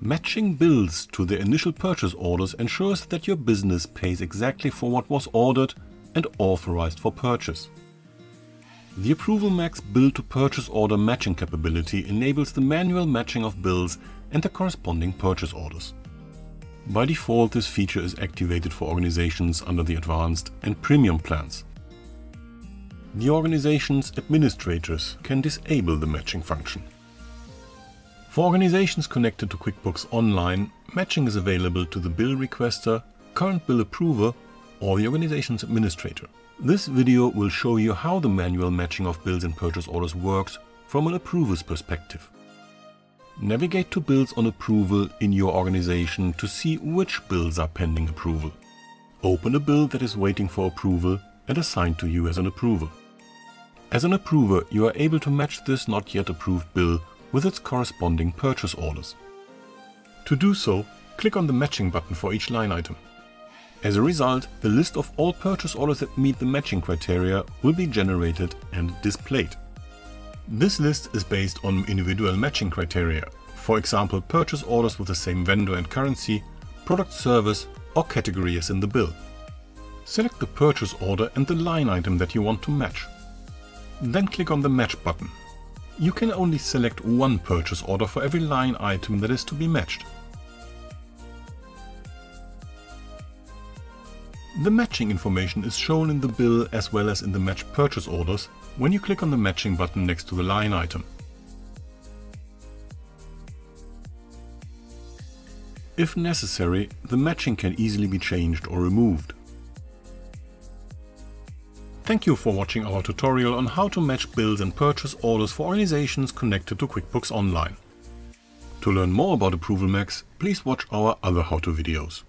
Matching bills to their initial purchase orders ensures that your business pays exactly for what was ordered and authorized for purchase. The ApprovalMax bill to purchase order matching capability enables the manual matching of bills and the corresponding purchase orders. By default, this feature is activated for organizations under the Advanced and Premium plans. The organization's administrators can disable the matching function. For organizations connected to QuickBooks Online, matching is available to the bill requester, current bill approver or the organization's administrator. This video will show you how the manual matching of bills and purchase orders works from an approver's perspective. Navigate to Bills on Approval in your organization to see which bills are pending approval. Open a bill that is waiting for approval and assigned to you as an approver. As an approver, you are able to match this not yet approved bill with its corresponding purchase orders. To do so, click on the matching button for each line item. As a result, the list of all purchase orders that meet the matching criteria will be generated and displayed. This list is based on individual matching criteria, for example purchase orders with the same vendor and currency, product service or category as in the bill. Select the purchase order and the line item that you want to match. Then click on the Match button you can only select one purchase order for every line item that is to be matched. The matching information is shown in the bill as well as in the match purchase orders when you click on the matching button next to the line item. If necessary, the matching can easily be changed or removed. Thank you for watching our tutorial on how to match bills and purchase orders for organizations connected to QuickBooks Online. To learn more about ApprovalMax, please watch our other how-to videos.